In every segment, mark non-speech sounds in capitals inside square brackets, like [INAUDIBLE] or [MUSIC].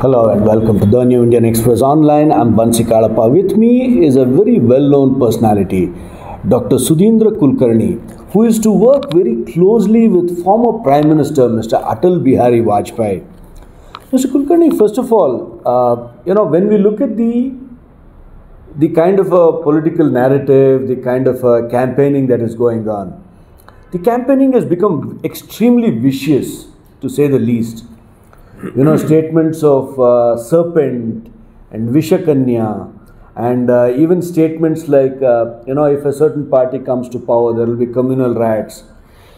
Hello and welcome to the New Indian Express Online. I'm Bansy Kalappa. With me is a very well-known personality, Dr. Sudheendra Kulkarni, who used to work very closely with former Prime Minister Mr. Atal Bihari Vajpayee. Mr. Kulkarni, first of all, uh, you know, when we look at the the kind of a political narrative, the kind of a campaigning that is going on, the campaigning has become extremely vicious, to say the least you know, statements of uh, serpent and Vishakanya, and uh, even statements like, uh, you know, if a certain party comes to power, there will be communal riots.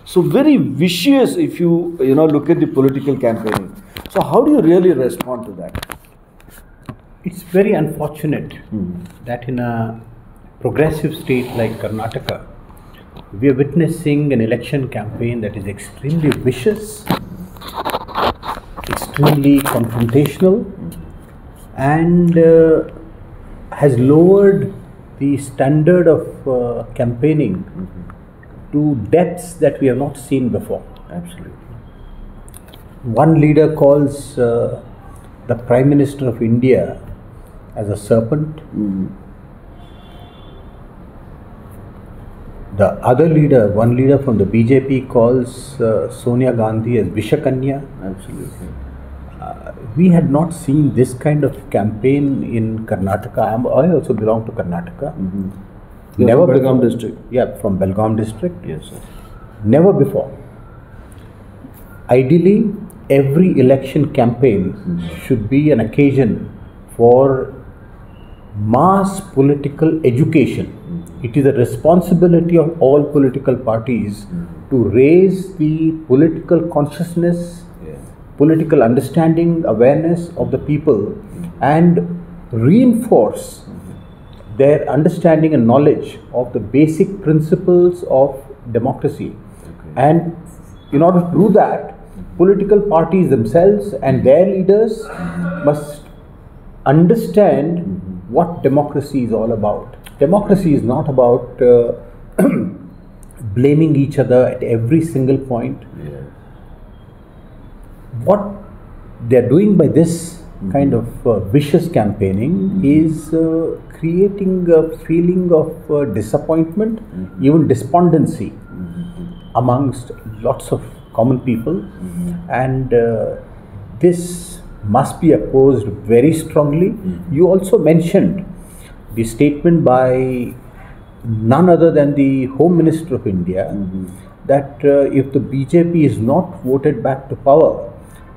So very vicious if you, you know, look at the political campaigning. So how do you really respond to that? It's very unfortunate that in a progressive state like Karnataka, we are witnessing an election campaign that is extremely vicious, extremely confrontational, and uh, has lowered the standard of uh, campaigning to depths that we have not seen before. Absolutely. One leader calls uh, the Prime Minister of India as a serpent. The other leader, one leader from the BJP, calls uh, Sonia Gandhi as Vishakanya. Absolutely. We had not seen this kind of campaign in Karnataka. I'm, I also belong to Karnataka. Mm-hmm. You're Never from Belgaum before- district? Yeah, from Belgaum district. Yes, sir. Never before. Ideally, every election campaign mm-hmm. should be an occasion for mass political education. Mm-hmm. It is a responsibility of all political parties to raise the political consciousness. Political understanding, awareness of the people, and reinforce their understanding and knowledge of the basic principles of democracy. And in order to do that, political parties themselves and their leaders must understand what democracy is all about. Democracy is not about uh, [CLEARS THROAT] blaming each other at every single point Yeah. What they're doing by this kind of uh, vicious campaigning is uh, creating a feeling of uh, disappointment, even despondency amongst lots of common people, and uh, this must be opposed very strongly. You also mentioned the statement by none other than the Home Minister of India that uh, if the BJP is not voted back to power,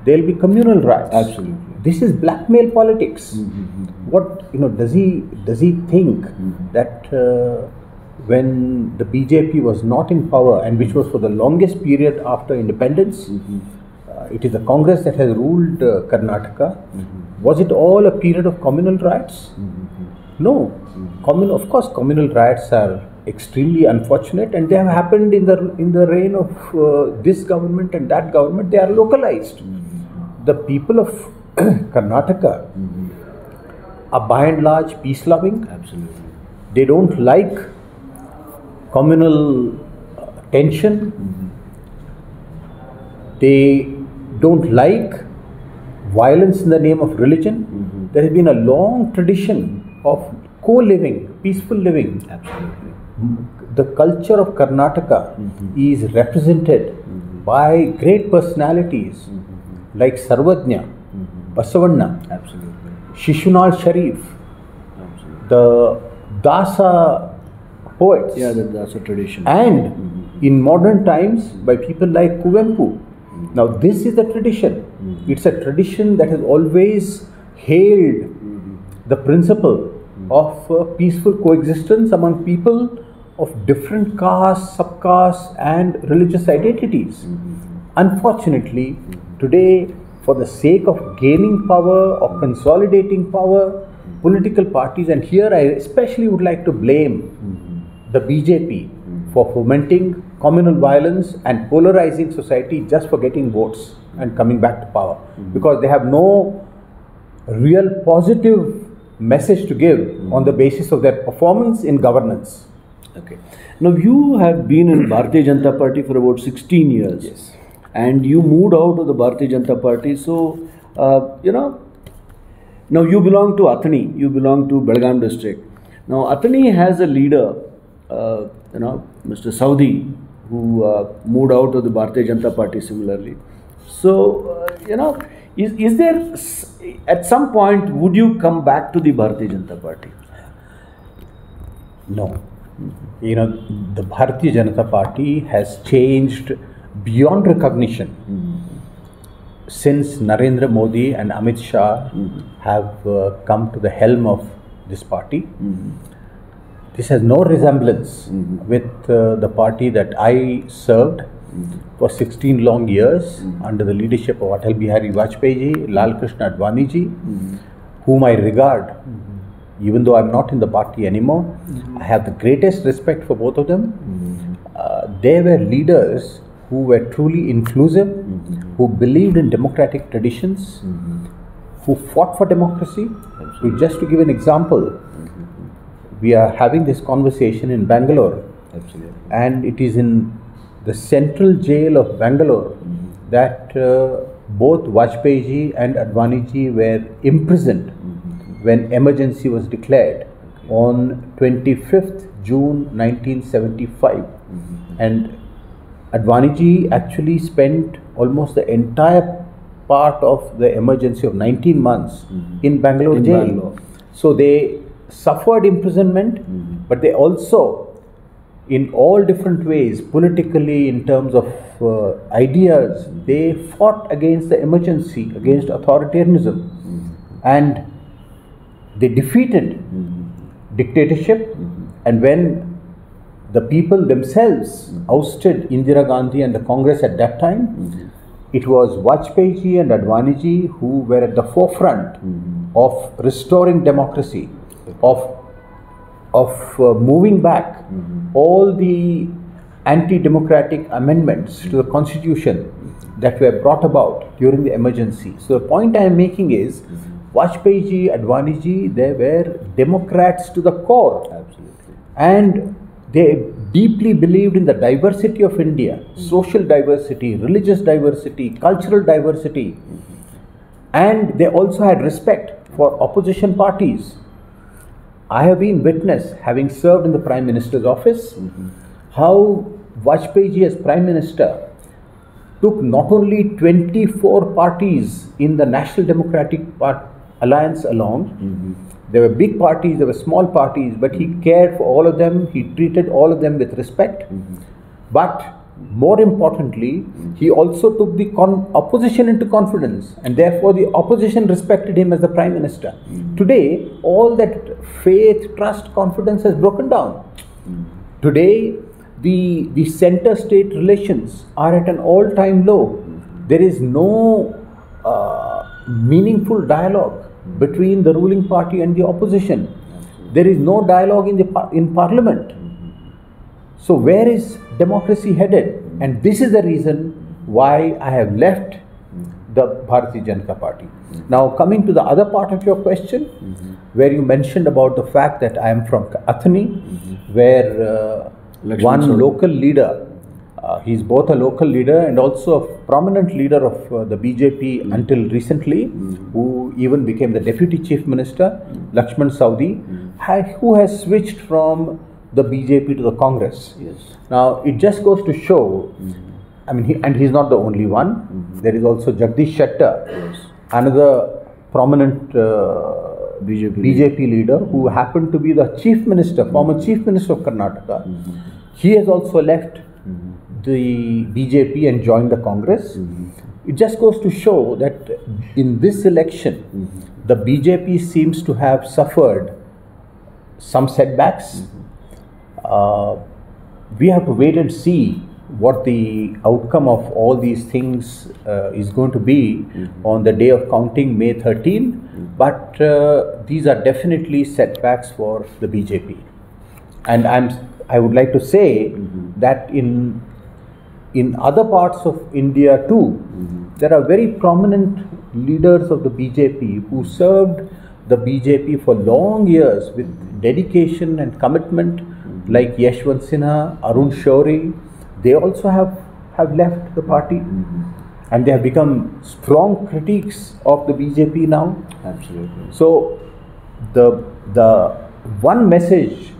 there will be communal riots. Absolutely. This is blackmail politics. What you know? Does he does he think that uh, when the BJP was not in power and which was for the longest period after independence, uh, it is the Congress that has ruled uh, Karnataka. Was it all a period of communal riots? No. Communal, of course, communal riots are extremely unfortunate, and they have happened in the in the reign of uh, this government and that government. They are localized. The people of [CLEARS THROAT] Karnataka are by and large peace loving. Absolutely. They don't like communal uh, tension. Mm-hmm. They don't like violence in the name of religion. Mm-hmm. There has been a long tradition of co living, peaceful living. Absolutely. Mm-hmm. The culture of Karnataka is represented by great personalities like Sarvajna, Basavanna, Absolutely. Shishunal Sharif, Absolutely. the Dasa poets. Yeah, that, that's a tradition. and mm-hmm. in modern times by people like Kuvempu. Mm-hmm. Now, this is the tradition. Mm-hmm. It's a tradition that has always hailed the principle of uh, peaceful coexistence among people of different castes, subcastes, and religious identities. Unfortunately, today, for the sake of gaining power or consolidating power, political parties, and here I especially would like to blame the BJP for fomenting communal violence and polarizing society just for getting votes and coming back to power because they have no real positive message to give on the basis of their performance in governance. Okay. Now you have been in Bharatiya Janata Party for about 16 years. Yes. And you moved out of the Bharatiya Janata Party. So, uh, you know, Now you belong to Athani. You belong to Belgaum district. Now Athani has a leader, uh, you know, Mr. Savadi, who uh, moved out of the Bharatiya Janata Party similarly. So uh, you know, is, is there at some point would you come back to the Bharatiya Janata Party? No. You know, the Bharatiya Janata Party has changed beyond recognition mm-hmm. since Narendra Modi and Amit Shah mm-hmm. have uh, come to the helm of this party. Mm-hmm. This has no resemblance with uh, the party that I served for 16 long years under the leadership of Atal Bihari Vajpayee ji, Lal Krishna Advani ji, whom I regard, even though I'm not in the party anymore. I have the greatest respect for both of them. Uh, they were leaders who were truly inclusive, mm-hmm. who believed in democratic traditions, mm-hmm. who fought for democracy. To just to give an example, mm-hmm. we are having this conversation in Bangalore, Absolutely. and it is in the central jail of Bangalore that uh, both Vajpayee ji and Advani ji were imprisoned when emergency was declared on 25th June 1975 and Advani ji actually spent almost the entire part of the emergency of 19 months mm-hmm. in Bangalore In jail. Bangalore. So they suffered imprisonment, mm-hmm. but they also, in all different ways, politically, in terms of uh, ideas, mm-hmm. they fought against the emergency, against authoritarianism, and they defeated dictatorship. And when the people themselves ousted Indira Gandhi and the Congress at that time, mm-hmm. it was Vajpayee ji and Advani ji who were at the forefront mm-hmm. of restoring democracy, of of uh, moving back mm-hmm. all the anti-democratic amendments to the constitution that were brought about during the emergency. So the point I am making is, Vajpayee ji, Advani ji, they were Democrats to the core. Absolutely. and they deeply believed in the diversity of India, social diversity, religious diversity, cultural diversity, and they also had respect for opposition parties. I have been witness, having served in the Prime Minister's office, mm-hmm. how Vajpayee as Prime Minister took not only 24 parties in the National Democratic Part- Alliance along, mm-hmm. There were big parties, there were small parties, but he cared for all of them, he treated all of them with respect. Mm-hmm. But more importantly, he also took the con- opposition into confidence, and therefore the opposition respected him as the prime minister. Mm-hmm. Today, all that faith, trust, confidence has broken down. Mm-hmm. Today, the, the center state relations are at an all time low. There is no uh, meaningful dialogue between the ruling party and the opposition. There is no dialogue in, the par- in parliament. So, where is democracy headed? And this is the reason why I have left the Bharatiya Janata Party. Now, coming to the other part of your question, where you mentioned about the fact that I am from Athani, where uh, one local leader, uh, he's both a local leader and also a prominent leader of uh, the BJP until recently, mm-hmm. who even became the deputy chief minister, Lakshman Savadi, mm-hmm. ha- who has switched from the BJP to the Congress. Yes. Now, it just goes to show, mm-hmm. I mean, he, and he's not the only one. There is also Jagdish Shettar, Yes. another prominent uh, BJP BJP leader who happened to be the chief minister, former chief minister of Karnataka. He has also left the BJP and joined the Congress. It just goes to show that in this election, the BJP seems to have suffered some setbacks. Uh, we have to wait and see what the outcome of all these things uh, is going to be on the day of counting May 13. But uh, these are definitely setbacks for the BJP. And I'm, I would like to say that in, in other parts of India too, mm-hmm. there are very prominent leaders of the BJP who served the BJP for long years with dedication and commitment, mm-hmm. like Yashwant Sinha, Arun Shourie. They also have, have left the party. Mm-hmm. and they have become strong critics of the BJP now. Absolutely. So, the the one message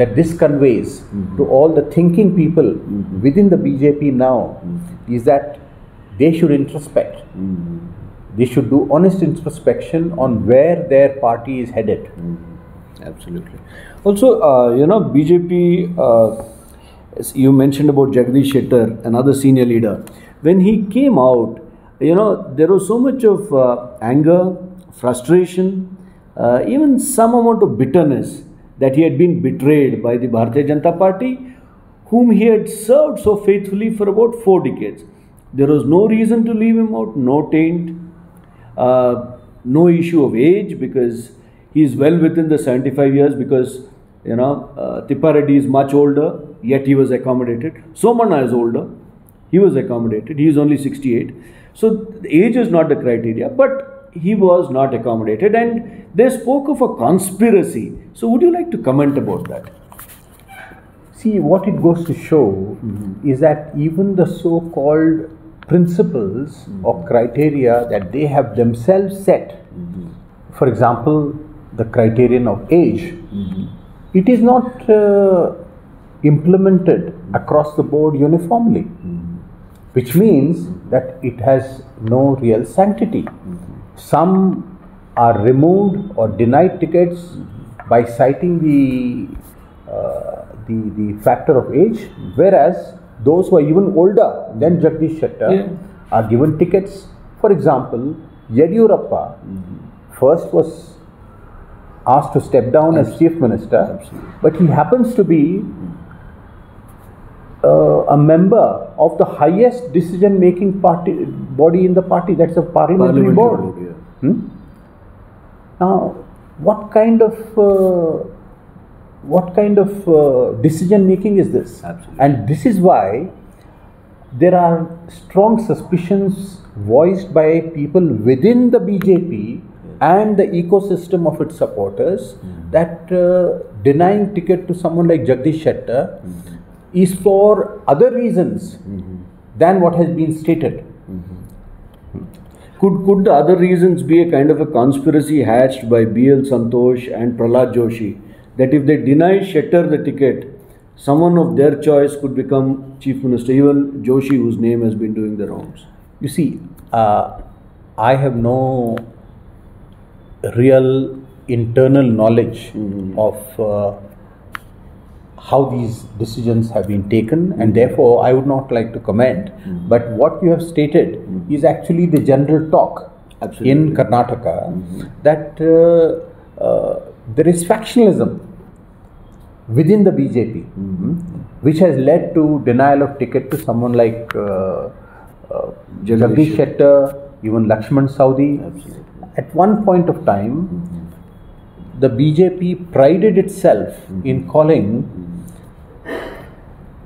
that this conveys to all the thinking people within the BJP now is that they should introspect. They should do honest introspection on where their party is headed. Absolutely. Also, uh, you know, BJP, uh, you mentioned about Jagdish Shettar, another senior leader. When he came out, you know, there was so much of uh, anger, frustration, uh, even some amount of bitterness that he had been betrayed by the Bharatiya Janata Party, whom he had served so faithfully for about four decades. There was no reason to leave him out, no taint, uh, no issue of age because he is well within the 75 years because you know uh, is much older yet he was accommodated. Somanna is older, he was accommodated. He is only 68. So age is not the criteria, but he was not accommodated and they spoke of a conspiracy. So would you like to comment about that? See, what it goes to show mm-hmm. is that even the so called principles mm-hmm. or criteria that they have themselves set, mm-hmm. for example, the criterion of age, it is not uh, implemented across the board uniformly, which means that it has no real sanctity. Some are removed or denied tickets by citing the, uh, the, the factor of age, whereas those who are even older than Jagdish Shettar Yeah. are given tickets. For example, Yediyurappa first was asked to step down as chief minister, Absolutely. but he happens to be uh, a member of the highest decision making party body in the party that's a parliamentary, Parliamentary board. board, yeah. Hmm? Now, what kind of uh, what kind of uh, decision making is this? Absolutely. And this is why there are strong suspicions voiced by people within the BJP and the ecosystem of its supporters that uh, denying ticket to someone like Jagdish Shettar is for other reasons than what has been stated. Could, could the other reasons be a kind of a conspiracy hatched by BL Santosh and Prahlad Joshi that if they deny Shettar the ticket, someone of their choice could become chief minister, even Joshi, whose name has been doing the rounds? You see, uh, I have no real internal knowledge of uh, how these decisions have been taken, and therefore I would not like to comment. But what you have stated is actually the general talk Absolutely. in Karnataka that uh, uh, there is factionalism within the BJP, which has led to denial of ticket to someone like uh, uh, Jagdish Shettar, even Lakshman Savadi. Absolutely. At one point of time, the BJP prided itself in calling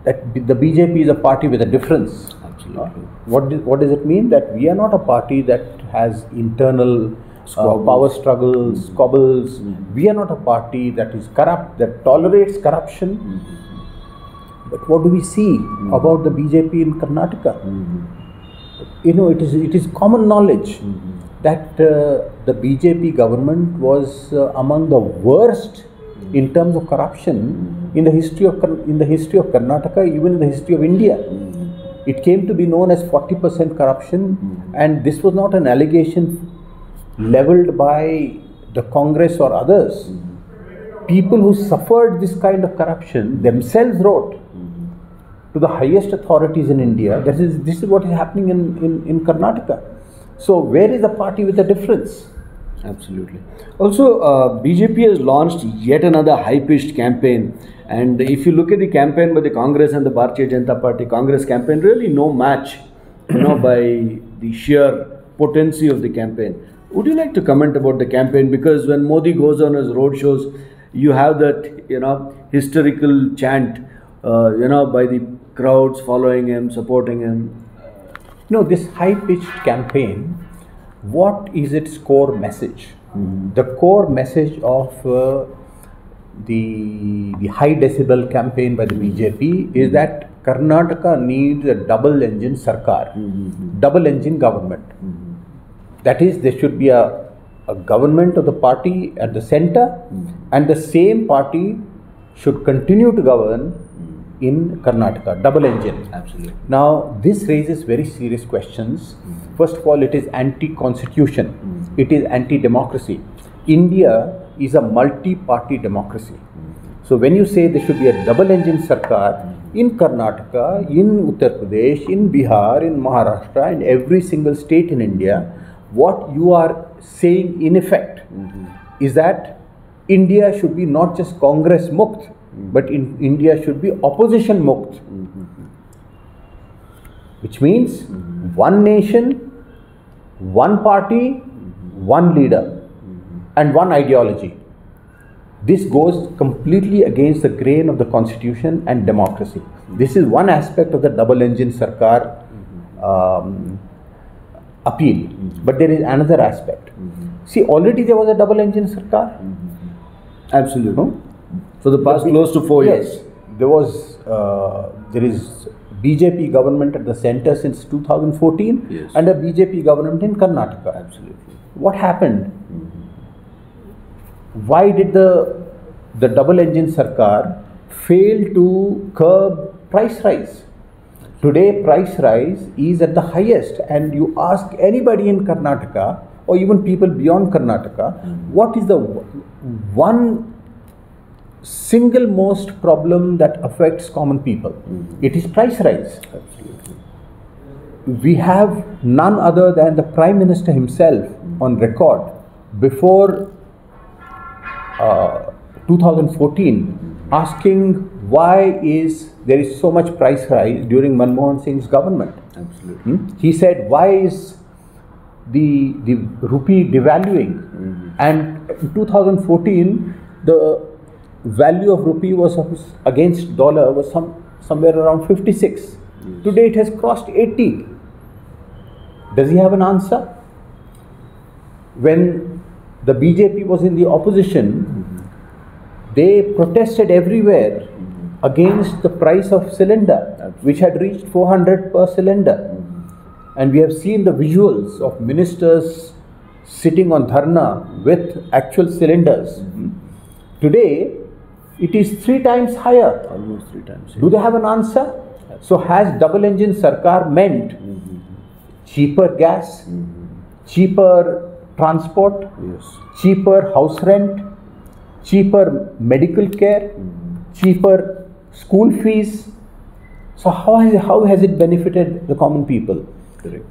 that the BJP is a party with a difference. Absolutely. Uh, what, do- what does it mean? That we are not a party that has internal uh, power struggles, mm-hmm. squabbles. Mm-hmm. We are not a party that is corrupt, that tolerates corruption. Mm-hmm. But what do we see about the BJP in Karnataka? You know, it is it is common knowledge that uh, the BJP government was uh, among the worst in terms of corruption in the history of in the history of Karnataka, even in the history of India. Hmm. It came to be known as 40% corruption, hmm. and this was not an allegation leveled by the Congress or others. Hmm. People who suffered this kind of corruption themselves wrote to the highest authorities in India. That is, this is what is happening in, in, in Karnataka. So, where is the party with the difference? Absolutely. Also, uh, BJP has launched yet another high-pitched campaign, and if you look at the campaign by the Congress and the Bharatiya Janata Party, Congress campaign really no match, you know, by the sheer potency of the campaign. Would you like to comment about the campaign? Because when Modi goes on his road shows, you have that, you know, hysterical chant, uh, you know, by the crowds following him, supporting him. Know, this high pitched campaign, what is its core message? The core message of uh, the, the high decibel campaign by the BJP is that Karnataka needs a double engine sarkar, hmm, hmm, hmm. double engine government. That is, there should be a, a government of the party at the center, and the same party should continue to govern in Karnataka, double engine. Absolutely. Now, this raises very serious questions. First of all, it is anti constitution, it is anti democracy. India is a multi party democracy. So, when you say there should be a double engine sarkar in Karnataka, in Uttar Pradesh, in Bihar, in Maharashtra, in every single state in India, what you are saying in effect is that India should be not just Congress mukt, but in India should be opposition mukt. Which means one nation, one party, one leader, and one ideology. This goes completely against the grain of the constitution and democracy. This is one aspect of the double engine sarkar um, appeal. But there is another aspect. See, already there was a double engine sarkar. Absolutely. No? For the past close to four yes, years. there was uh, there is BJP government at the center since 2014 Yes. and a BJP government in Karnataka. Absolutely. What happened? Why did the the double engine sarkar fail to curb price rise? Today, price rise is at the highest, and you ask anybody in Karnataka or even people beyond Karnataka, what is the one single most problem that affects common people? Mm-hmm. It is price rise. Absolutely. We have none other than the Prime Minister himself on record before 2014 asking why is there is so much price rise during Manmohan Singh's government. Absolutely. Hmm? He said, why is the, the rupee devaluing? And in 2014, the value of rupee was against dollar was some, somewhere around 56. Today it has crossed 80. Does he have an answer? When the BJP was in the opposition, they protested everywhere against the price of cylinder, which had reached 400 per cylinder. And we have seen the visuals of ministers sitting on dharna with actual cylinders. Today, it is three times higher. Almost three times. Do they have an answer? So, has double engine Sarkar meant cheaper gas, mm-hmm. cheaper transport, Yes. cheaper house rent, cheaper medical care, cheaper school fees? So, how has, how has it benefited the common people? Correct.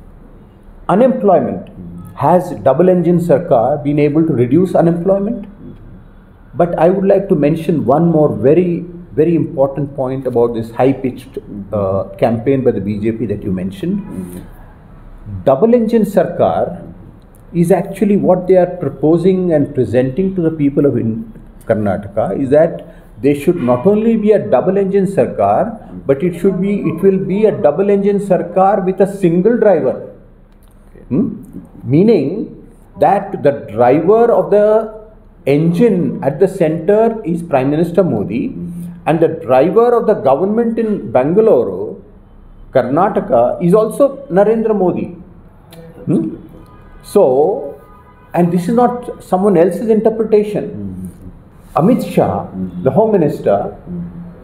Unemployment. Has double engine Sarkar been able to reduce unemployment? But I would like to mention one more very, very important point about this high pitched uh, campaign by the BJP that you mentioned. Double engine Sarkar is actually what they are proposing and presenting to the people of in Karnataka is that there should not only be a double engine Sarkar, but it should be, it will be a double engine Sarkar with a single driver. Hmm? Meaning that the driver of the engine at the center is Prime Minister Modi, and the driver of the government in Bangalore, Karnataka, is also Narendra Modi. Hmm? So, and this is not someone else's interpretation. Amit Shah, the Home Minister,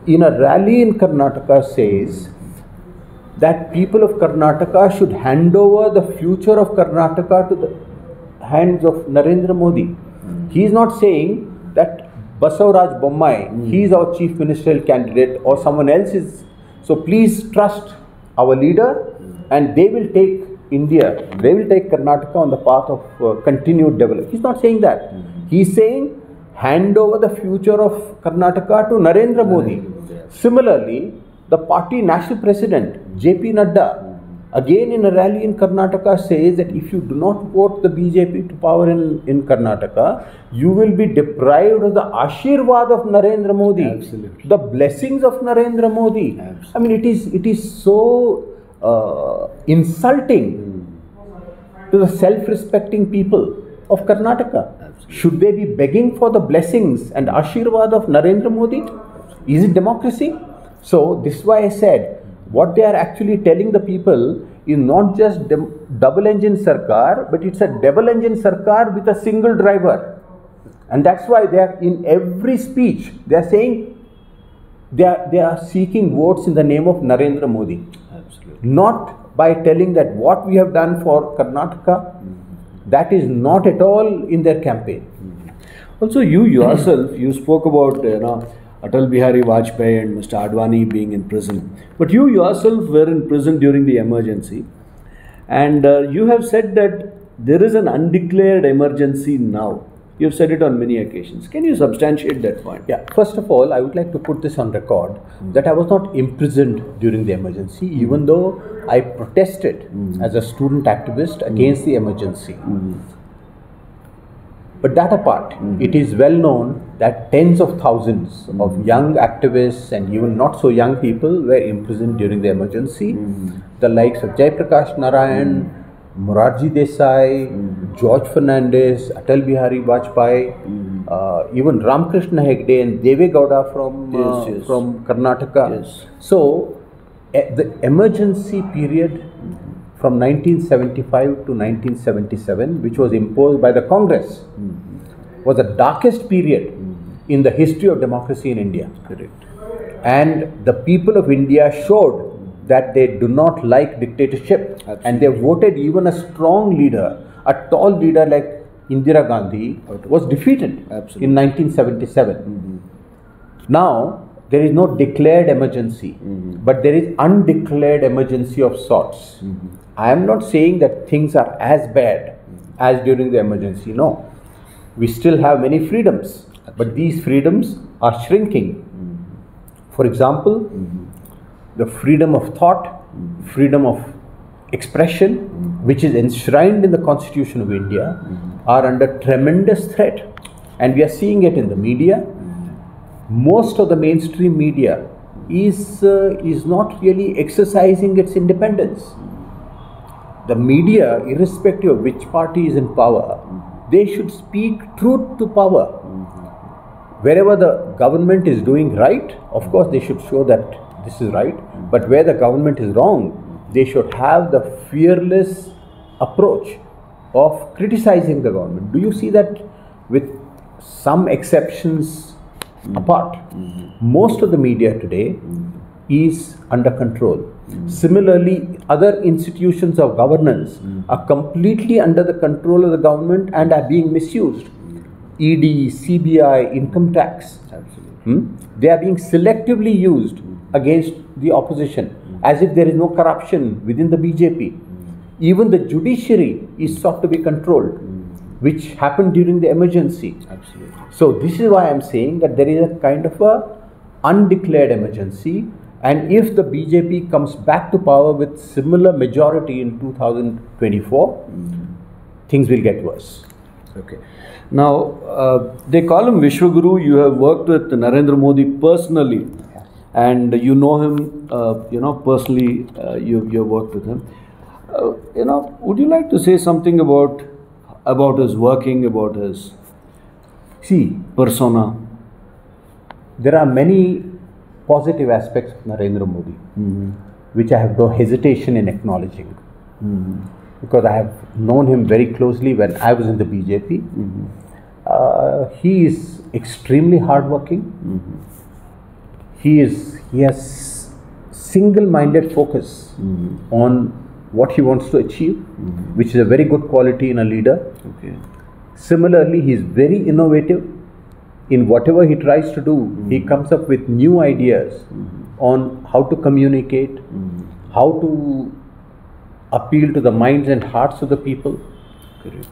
in a rally in Karnataka says that people of Karnataka should hand over the future of Karnataka to the hands of Narendra Modi. He is not saying that Basavaraj Bommai, he is our chief ministerial candidate or someone else is. So please trust our leader and they will take India, they will take Karnataka on the path of uh, continued development. He's not saying that. He's saying hand over the future of Karnataka to Narendra Modi. Similarly, the party national president, JP Nadda, again in a rally in Karnataka says that if you do not vote the BJP to power in, in Karnataka, you will be deprived of the Ashirwad of Narendra Modi, Absolutely. the blessings of Narendra Modi. Absolutely. I mean, it is, it is so uh, insulting to the self respecting people of Karnataka. Absolutely. Should they be begging for the blessings and Ashirwad of Narendra Modi? Is it democracy? So, this is why I said what they are actually telling the people is not just dem- double engine sarkar, but it's a double engine sarkar with a single driver. And that's why they are in every speech, they are saying they are, they are seeking votes in the name of Narendra Modi. Absolutely. Not by telling that what we have done for Karnataka, that is not at all in their campaign. Also, you yourself, you spoke about you know Atal Bihari Vajpayee and Mr. Advani being in prison, but you yourself were in prison during the emergency, and uh, you have said that there is an undeclared emergency now. You have said it on many occasions. Can you substantiate that point? Yeah, first of all, I would like to put this on record hmm. that I was not imprisoned during the emergency, hmm. even though I protested hmm. as a student activist against the emergency. But that apart, it is well known that tens of thousands of young activists and even not so young people were imprisoned during the emergency. The likes of Jai Prakash Narayan, Morarji Desai, George Fernandes, Atal Bihari Vajpayee, uh, even Ramkrishna Hegde and Deve Gowda from, uh, Yes, yes. from Karnataka. Yes. So, the emergency period from 1975 to 1977, which was imposed by the Congress, was the darkest period in the history of democracy in India. Correct. And the people of India showed that they do not like dictatorship. And they voted even a strong leader, a tall leader like Indira Gandhi, was defeated Absolutely. in 1977. Now, there is no declared emergency, but there is undeclared emergency of sorts. I am not saying that things are as bad as during the emergency. No. We still have many freedoms, but these freedoms are shrinking. For example, the freedom of thought, freedom of expression, which is enshrined in the Constitution of India, are under tremendous threat. And we are seeing it in the media. Most of the mainstream media is, uh, is not really exercising its independence. The media, irrespective of which party is in power, they should speak truth to power wherever the government is doing right, of course, they should show that this is right. But where the government is wrong, they should have the fearless approach of criticizing the government. Do you see that with some exceptions apart? Mm-hmm. Most of the media today mm-hmm. is under control. Mm-hmm. Similarly, other institutions of governance are completely under the control of the government and are being misused. ED, CBI, income tax. Absolutely. Hmm? They are being selectively used against the opposition as if there is no corruption within the BJP. Even the judiciary is sought to be controlled, which happened during the emergency. Absolutely. So this is why I am saying that there is a kind of a undeclared emergency, and if the BJP comes back to power with similar majority in 2024, things will get worse. Okay. Now, uh, they call him Vishwaguru. You have worked with Narendra Modi personally, and you know him, uh, you know, personally, uh, you, you have worked with him. Uh, you know, would you like to say something about about his working, about his See, persona? there are many positive aspects of Narendra Modi, which I have no hesitation in acknowledging. Because I have known him very closely when I was in the BJP. Uh, he is extremely hardworking. He is he has single-minded focus mm-hmm. on what he wants to achieve, mm-hmm. which is a very good quality in a leader. Okay. Similarly, he is very innovative in whatever he tries to do. He mm-hmm. comes up with new ideas on how to communicate, how to appeal to the minds and hearts of the people. Correct.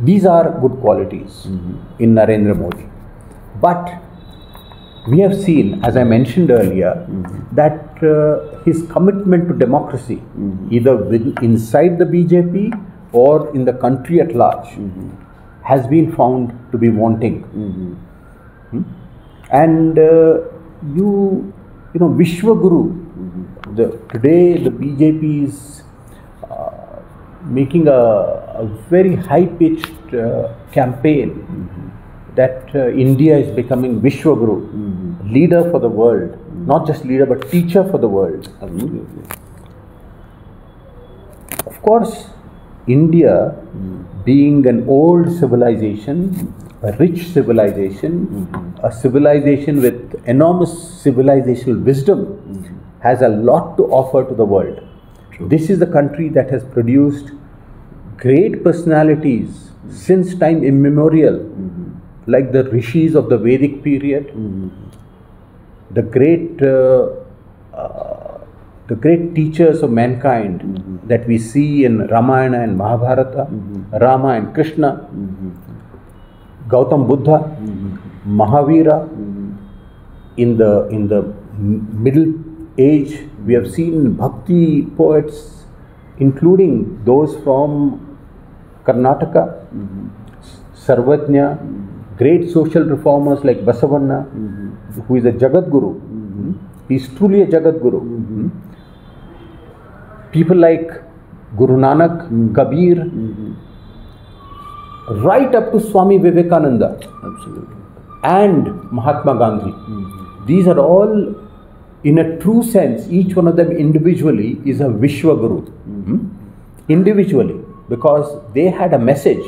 These are good qualities in Narendra Modi. But we have seen, as I mentioned earlier, that uh, his commitment to democracy, either with, inside the BJP or in the country at large, has been found to be wanting. Hmm? And uh, you, you know, Vishwaguru, the, today the BJP is uh, making a, a very high pitched uh, campaign that uh, India is becoming Vishwaguru, mm-hmm. leader for the world. Mm-hmm. not just leader but teacher for the world. Absolutely. Of course, India, mm-hmm. being an old civilization, a rich civilization, a civilization with enormous civilizational wisdom, has a lot to offer to the world. This is the country that has produced great personalities since time immemorial, like the rishis of the Vedic period, the great uh, uh, the great teachers of mankind that we see in Ramayana and Mahabharata, Rama and Krishna, Gautam Buddha, Mahavira. In the in the middle age, we have seen bhakti poets, including those from Karnataka, Sarvajna, great social reformers like Basavanna, mm-hmm. who is a Jagat Guru. Mm-hmm. He is truly a Jagat Guru. Mm-hmm. People like Guru Nanak, Kabir, right up to Swami Vivekananda Absolutely. and Mahatma Gandhi. These are all, in a true sense, each one of them individually is a Vishwa Guru. Hmm? Individually, because they had a message,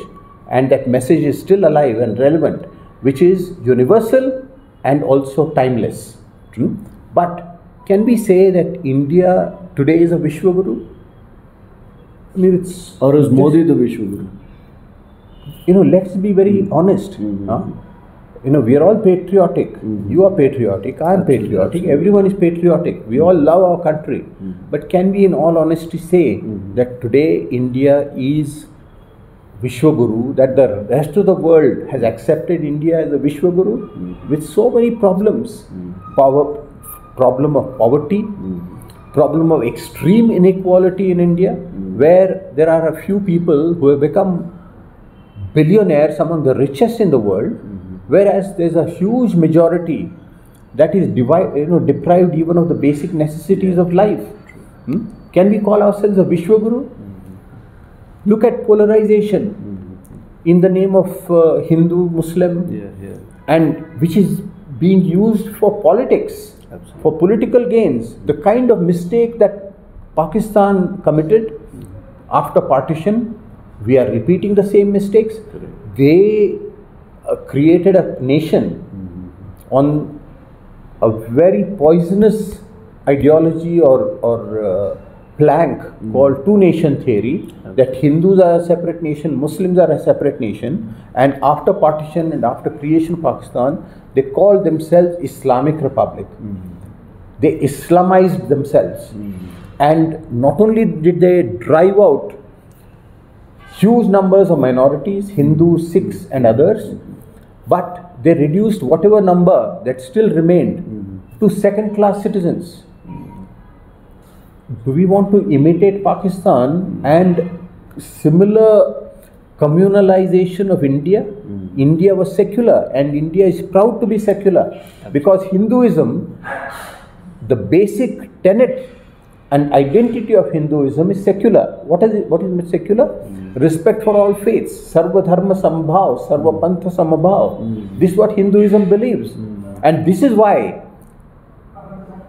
and that message is still alive and relevant, which is universal and also timeless. True. But can we say that India today is a Vishwa Guru? I mean, it's Or is Modi the Vishwaguru? you know, let's be very mm-hmm. honest. huh? Mm-hmm. You know, we are all patriotic. Mm-hmm. You are patriotic. I am patriotic. Everyone is patriotic. We all love our country. But can we, in all honesty, say that today India is Vishwaguru, that the rest of the world has accepted India as a Vishwaguru with so many problems? Power, problem of poverty, problem of extreme inequality in India, where there are a few people who have become billionaires among the richest in the world, whereas there's a huge majority that is devi- you know, deprived even of the basic necessities of life. Hmm? Can we call ourselves a Vishwaguru? Look at polarization in the name of uh, Hindu, Muslim, Yeah, yeah. and which is being used for politics, Absolutely. for political gains. The kind of mistake that Pakistan committed after partition, we are repeating the same mistakes. They uh, created a nation on a very poisonous ideology or, or uh, plank hmm. called two nation theory that Hindus are a separate nation, Muslims are a separate nation, and after partition and after creation of Pakistan, they called themselves Islamic Republic. Hmm. They Islamized themselves. Hmm. And not only did they drive out huge numbers of minorities, Hindus, Sikhs, and others, but they reduced whatever number that still remained to second class citizens. Do we want to imitate Pakistan and similar communalization of India? Hmm. India was secular and India is proud to be secular because Hinduism, the basic tenet and identity of Hinduism is secular. What is it? What is secular? Hmm. Respect for all faiths. Sarva dharma sambhav, sarva hmm. pantha samabhav. This is what Hinduism believes. And this is why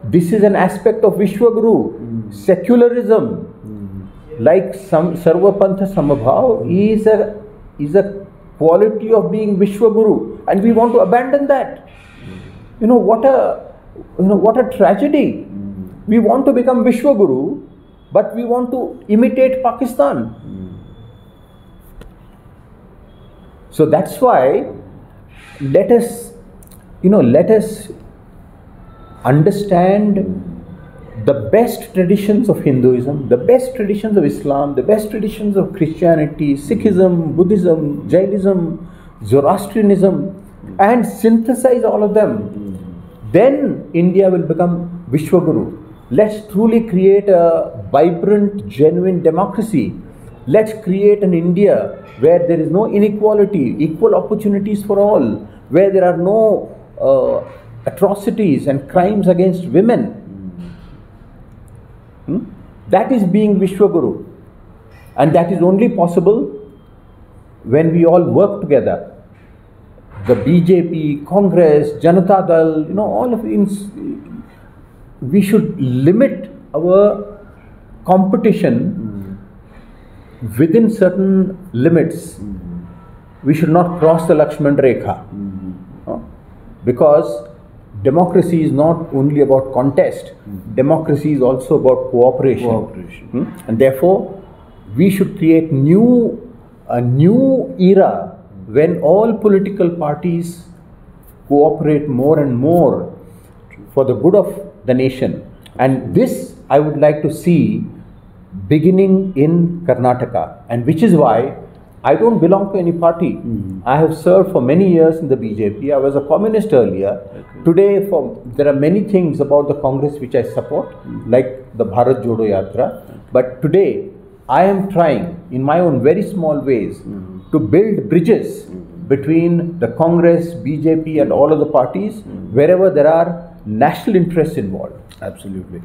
this is an aspect of Vishwaguru. Secularism, like some Sarva Pantha Samabhav, is a is a quality of being Vishwaguru, and we want to abandon that. You know what a you know what a tragedy. We want to become Vishwaguru, but we want to imitate Pakistan. So that's why let us, you know, let us understand the best traditions of Hinduism, the best traditions of Islam, the best traditions of Christianity, Sikhism, Buddhism, Jainism, Zoroastrianism, and synthesize all of them. Then India will become Vishwaguru. Let's truly create a vibrant, genuine democracy. Let's create an India where there is no inequality, equal opportunities for all, where there are no uh, atrocities and crimes against women. Hmm? That is being Vishwaguru. And that is only possible when we all work together. The BJP, Congress, Janata Dal, you know, all of ins- we should limit our competition within certain limits. We should not cross the Lakshman Rekha. Uh, Because democracy is not only about contest, democracy is also about cooperation. Cooperation. Hmm? And therefore, we should create new a new era when all political parties cooperate more and more for the good of the nation. And this I would like to see beginning in Karnataka, and which is why I don't belong to any party. Hmm. I have served for many years in the BJP. I was a communist earlier. Today, for, there are many things about the Congress which I support, hmm. like the Bharat Jodo Yatra. But today, I am trying, in my own very small ways, hmm. to build bridges between the Congress, BJP, and all other parties wherever there are national interests involved. Absolutely.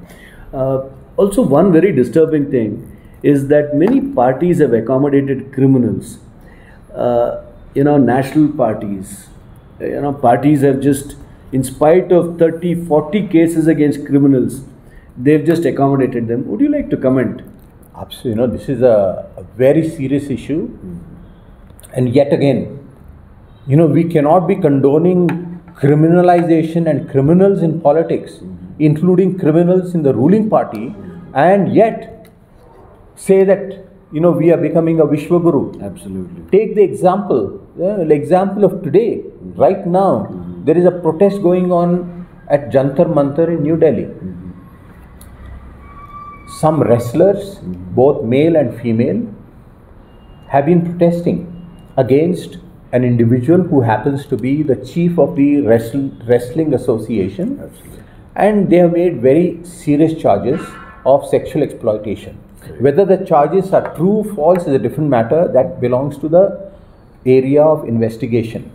Uh, also, one very disturbing thing is that many parties have accommodated criminals. Uh, you know, national parties. You know, parties have just, in spite of 30, 40 cases against criminals, they've just accommodated them. Would you like to comment? Absolutely, you know, this is a, a very serious issue. Hmm. And yet again, you know, we cannot be condoning criminalization and criminals in politics, hmm. including criminals in the ruling party, hmm. and yet say that, you know, we are becoming a Vishwaguru. Absolutely. Take the example, the example of today, right now, mm-hmm. there is a protest going on at Jantar Mantar in New Delhi. Mm-hmm. Some wrestlers, mm-hmm. both male and female, have been protesting against an individual who happens to be the chief of the wrestle, wrestling association, and they have made very serious charges of sexual exploitation. Whether the charges are true, false is a different matter that belongs to the area of investigation.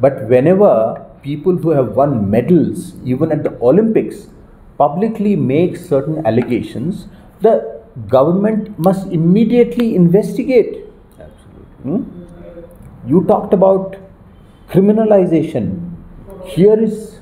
But whenever people who have won medals, even at the Olympics, publicly make certain allegations, the government must immediately investigate. Hmm? You talked about criminalization. Here is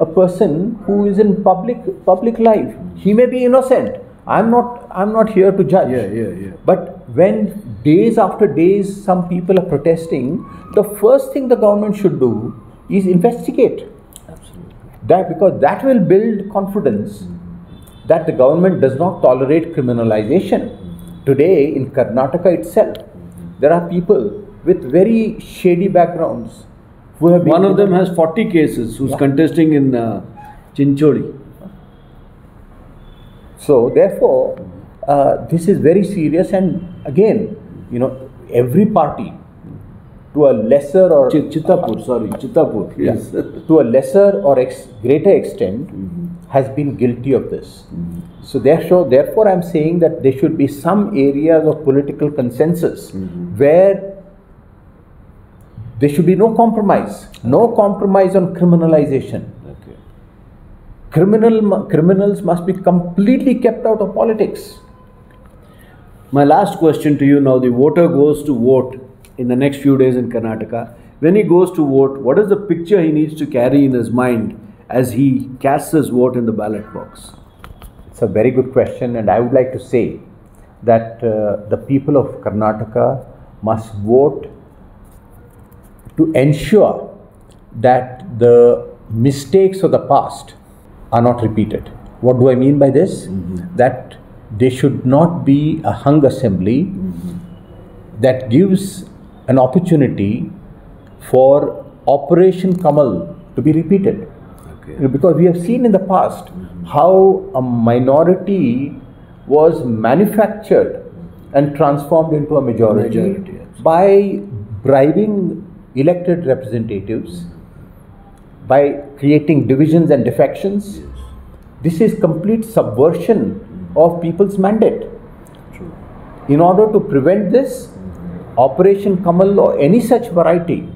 a person who is in public public life. He may be innocent. I'm not I'm not here to judge. Yeah, yeah, yeah. But when days after days some people are protesting, the first thing the government should do is investigate. Absolutely. That because that will build confidence mm-hmm. that the government does not tolerate criminalization. Mm-hmm. Today in Karnataka itself, mm-hmm. there are people with very shady backgrounds who have been One of them has 40 cases who's Yeah. contesting in uh, Chincholi. So therefore, uh, this is very serious. And again, you know, every party, to a lesser or Ch- Chittapur, sorry, Chittapur. Yes. [LAUGHS] to a lesser or ex- greater extent, mm-hmm. has been guilty of this. Mm-hmm. So therefore, therefore, I'm saying that there should be some areas of political consensus mm-hmm. where there should be no compromise, no compromise on criminalization. Okay. Criminal criminals must be completely kept out of politics. My last question to you now the voter goes to vote in the next few days in Karnataka. When he goes to vote, what is the picture he needs to carry in his mind as he casts his vote in the ballot box? It's a very good question, and I would like to say that uh, the people of Karnataka must vote to ensure that the mistakes of the past are not repeated. What do I mean by this? That there should not be a hung assembly that gives an opportunity for Operation Kamal to be repeated. Okay. Because we have seen in the past how a minority was manufactured and transformed into a majority, Majority, yes. by bribing elected representatives, by creating divisions and defections. This is complete subversion of people's mandate. True. In order to prevent this, Operation Kamal or any such variety,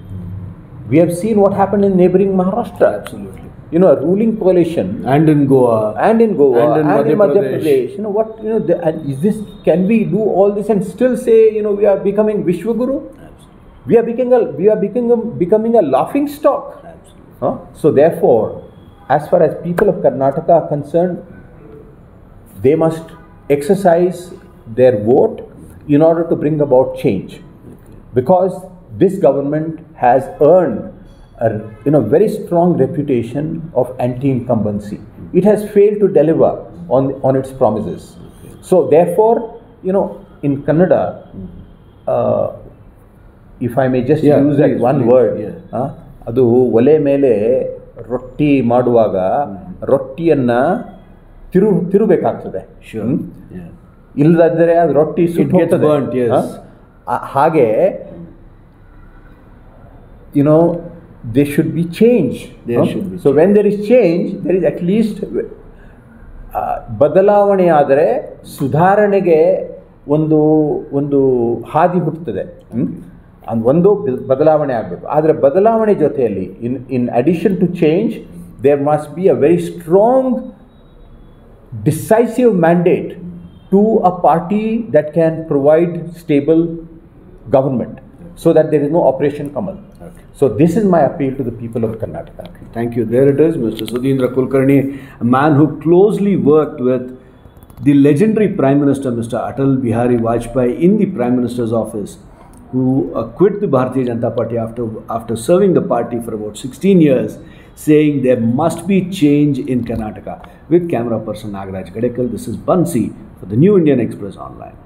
we have seen what happened in neighboring Maharashtra. Absolutely. You know, a ruling coalition And in Goa. and in Goa And and in in, Madhya Madhya Pradesh. Pradesh. You know what? You know, the, and is this? Can we do all this and still say you know we are becoming Vishwaguru? Absolutely. We are becoming a we are becoming a, becoming a laughing stock. Absolutely. Huh? So therefore, as far as people of Karnataka are concerned, they must exercise their vote in order to bring about change. Because this government has earned a you know, very strong reputation of anti incumbency. It has failed to deliver on, on its promises. So, therefore, you know, in Kannada, uh, if I may just Yeah, use that please, one please, word, yeah. ಆ, ಅದು ಒಲೆ ಮೇಲೆ ರೊಟ್ಟಿ ಮಾಡುವಾಗ ರೊಟ್ಟಿಯನ್ನ ತಿರು ತಿರುಬೇಕಾಗ್ತದೆ. ಇಲ್ಲದಿದ್ದರೆ ಅದು ರೊಟ್ಟಿ ಸುಟ್ಟು ಹಾಗೆ you know they should be change so when there is change there is at least ಬದಲಾವಣೆ ಆದರೆ ಸುಧಾರಣೆಗೆ ಒಂದು ಒಂದು ಹಾದಿ ಹುಟ್ಟುತ್ತದೆ. ಅದು ಒಂದು ಬದಲಾವಣೆ ಆಗಬೇಕು. ಆದರೆ ಬದಲಾವಣೆ ಜೊತೆಯಲ್ಲಿ in in addition to change there must be a very strong decisive mandate to a party that can provide stable government so that there is no operation kamal Okay. so this is my appeal to the people of karnataka Thank you. There it is, Mr. Sudheendra Kulkarni, a man who closely worked with the legendary Prime Minister, Mr. Atal Bihari Vajpayee, in the Prime Minister's office, who uh, quit the Bharatiya Janata Party after, after serving the party for about 16 years, saying there must be change in Karnataka. With camera person Nagaraj Gadekal, this is Bansy for the New Indian Express Online.